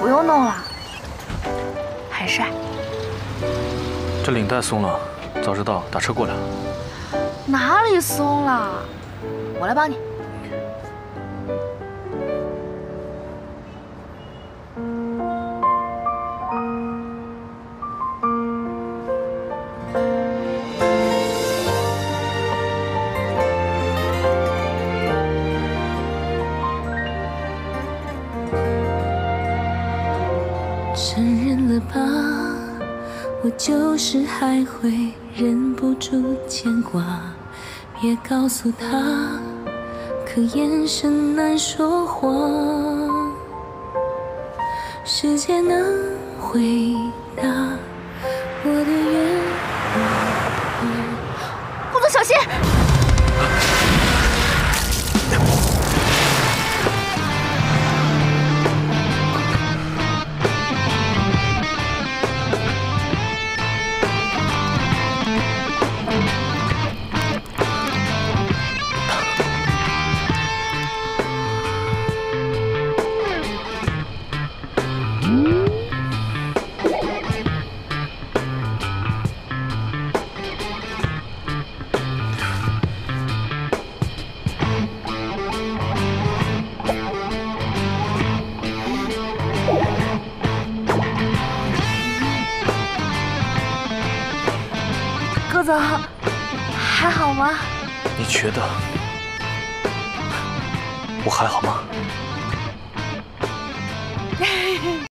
不用弄了。很帅。这领带松了，早知道打车过来了。哪里松了？我来帮你。承认了吧，我就是还会忍不住牵挂。别告诉他，可眼神难说谎。时间能回答总，还好吗？你觉得我还好吗？